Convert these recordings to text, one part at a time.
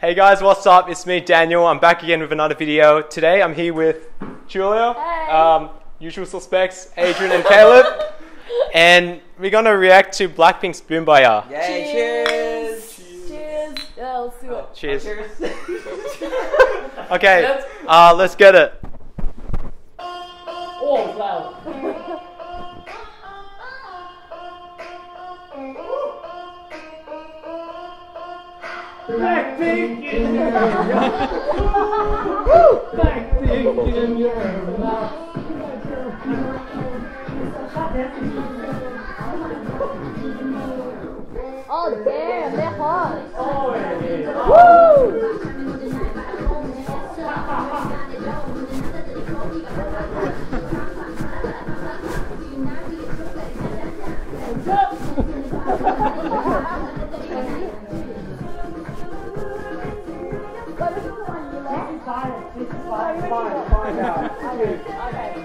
Hey guys, what's up? It's me, Daniel. I'm back again with another video. Today I'm here with Julia, Hey. um, usual suspects, Adrian and Caleb, and we're gonna react to Blackpink's Boombayah. Yay, cheers! Cheers. Yeah, let's do it. Cheers. Cheers. Okay, uh, let's get it. oh, wow. Blackpink in your mouth. Blackpink in your mouth. Oh damn, they're hot. Yeah.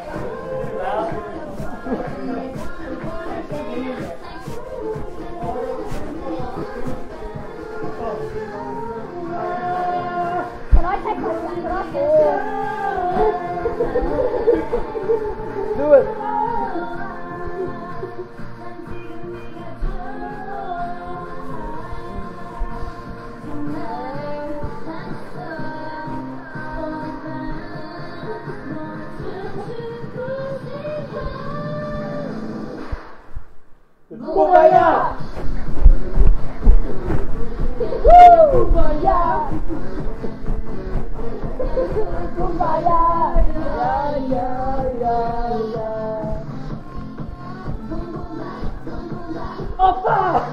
We'll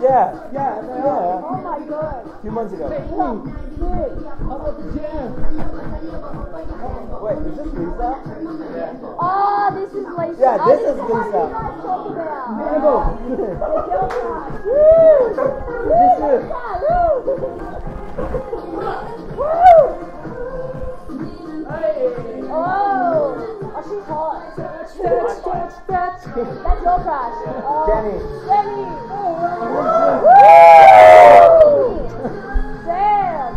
Yeah, yeah, yeah. Oh my god. A few months ago. Look, dude. How about the jam? Wait, is this Lisa? Yeah. Oh, this is Lisa. Yeah, Oh, this is is the one Lisa. you guys talk about. Mabel. The girl crush. This is. Your crush. Oh. Jennie. Jennie. Damn.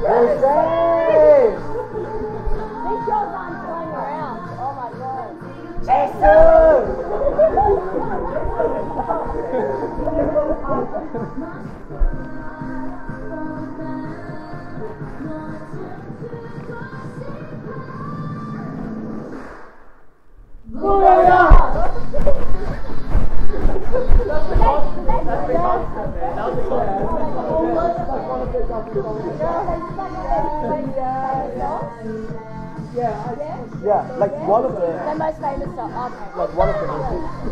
Around. Oh my god. Jason! Yeah, like one of The the, most famous stuff. Okay. like one of the. Oh,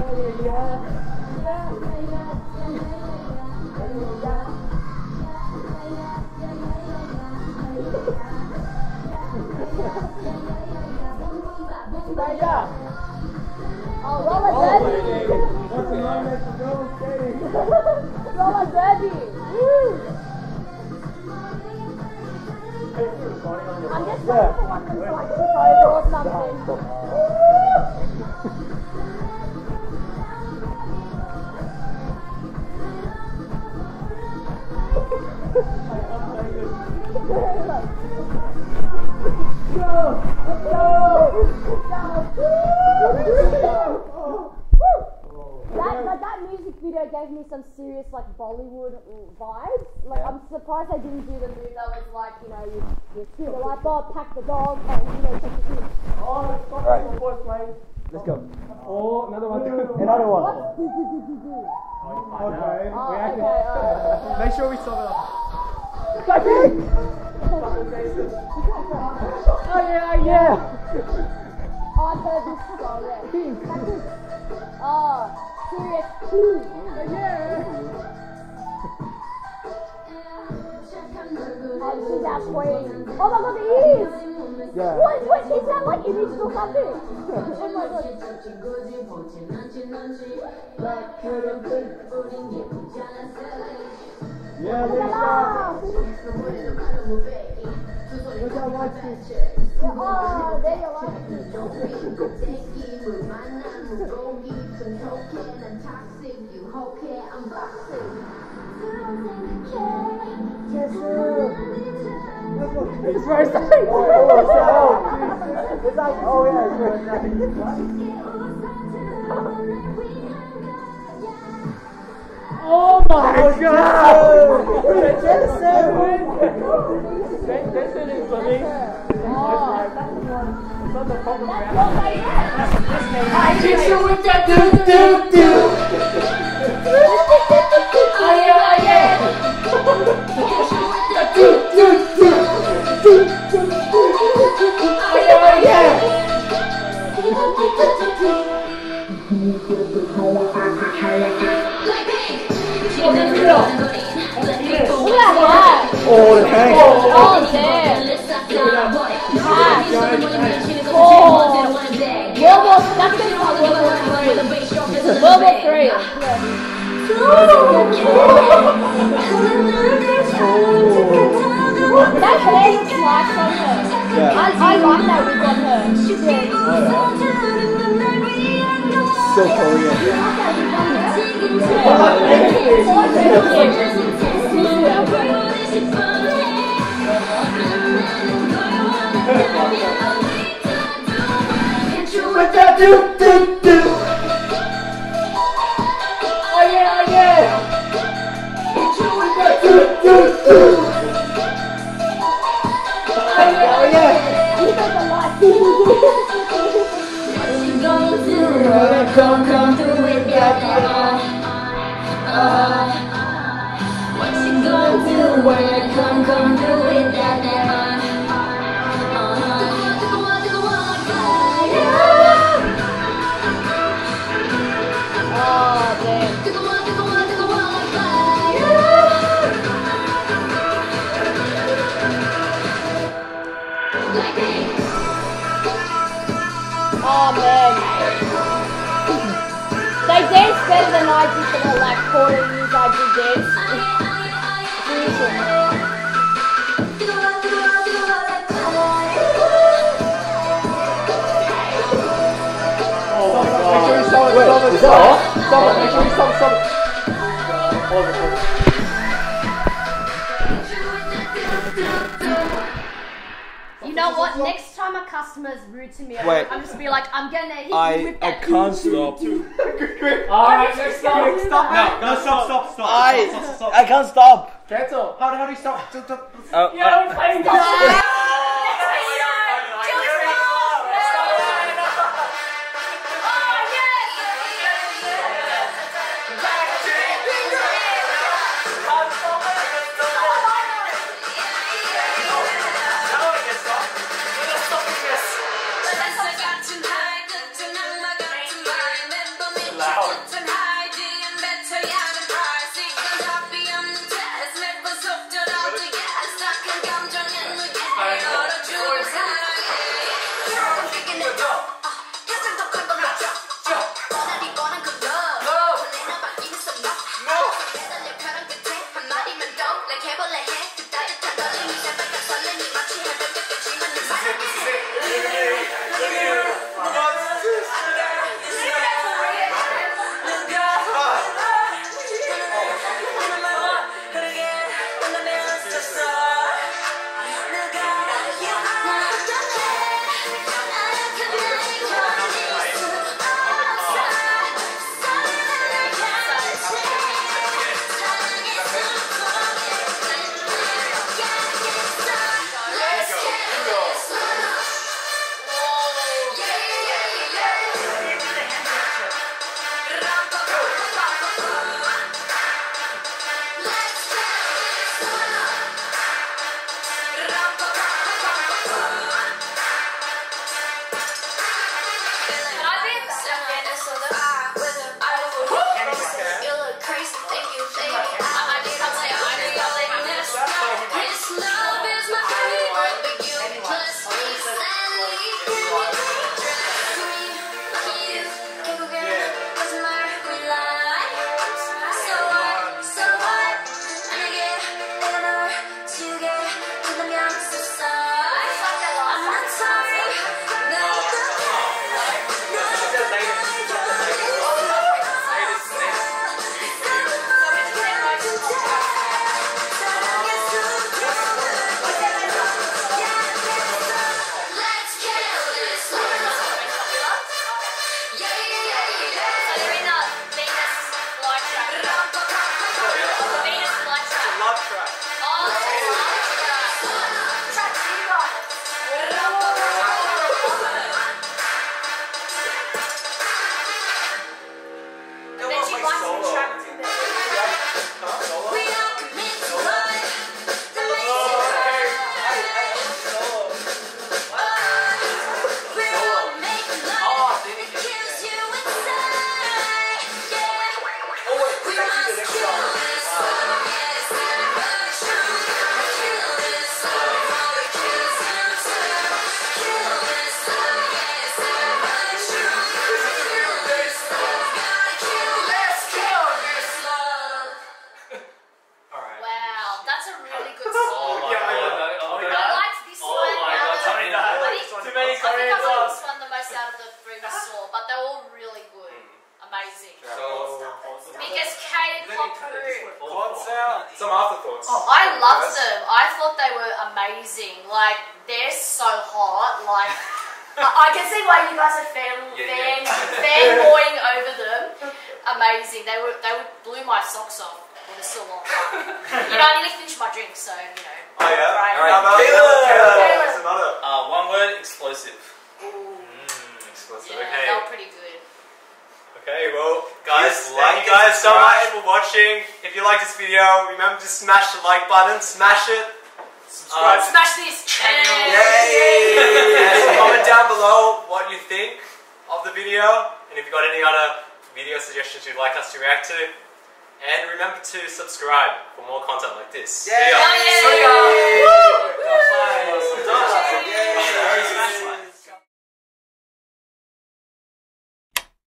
roller derby. roller derby. Woo. I'm just waiting for one of them to like tip over or something. That, but that music video gave me some serious like Bollywood vibes. Like I'm surprised they didn't do the move that was like you know you, you see the light bulb, pack the dog, and you know take the kids. Oh, right. Let's go. Oh, another one. Another one. What? Do, do, do, do, do. Okay. Oh, we okay, actually alright. make sure we stop it up. Oh yeah, yeah. Oh, I've heard this song, yeah. Oh, Um, queen. Oh my god, the ears! Yeah. What, what, is that like images or something? oh my god. Yeah, at Lisa. that! Look how much this. Oh, there you like it. It's very exciting. Oh, it's like, oh yeah, it's very exciting. Oh my god! Jason! Jason is for me. It's not the problem, man. Oh, with that do do do. Yeah. So Korean. That do do do. Oh yeah, oh yeah. With that do do do. Oh yeah, oh yeah. Come, come through with that. What you gonna do when I come, come through better than I did for the like quarter years I did you stop stop stop. You know what? Next time a customer's rude to me, Wait. I'm just be like, I'm gonna hit you I with I that. can't stop. Alright, next stop. Stop. No, No, stop, stop, stop. I Stop, stop, stop. I can't stop. Cancel. How, how do you stop? Stop, stop. Oh, Yeah, uh, we're playing loved guys? them. I thought they were amazing. Like they're so hot. Like I, I can see why you guys are fan Yeah, fan yeah. fanboying over them. Amazing. They were they would blew my socks off. Well, they're still on. you know, I need to finish my drink, so you know. Oh yeah. Right. All right. How about Caleb. Caleb? Caleb. Another? Uh, one word, explosive. Ooh, Mm, explosive. yeah, okay. they were pretty good. Okay, well, guys, Please thank like you guys so much for watching. If you like this video, remember to smash the like button, smash it, subscribe. to Smash this channel. Yay! and comment down below what you think of the video, and if you've got any other video suggestions you'd like us to react to. And remember to subscribe for more content like this. See ya. Yay.